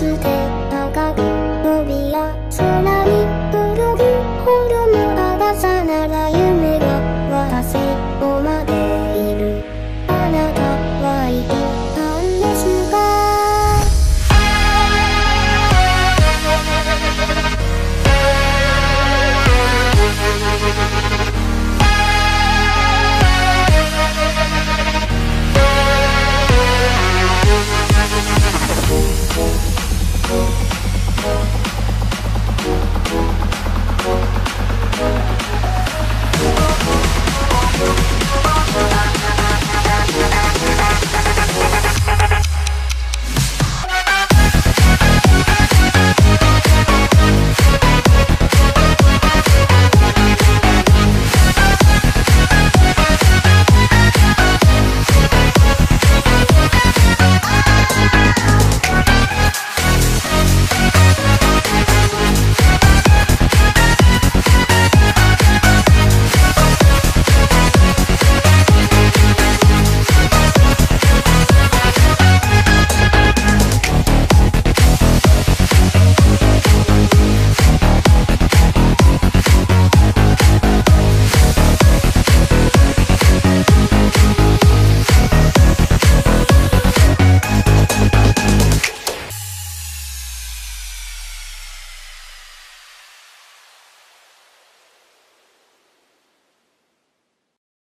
捨てたく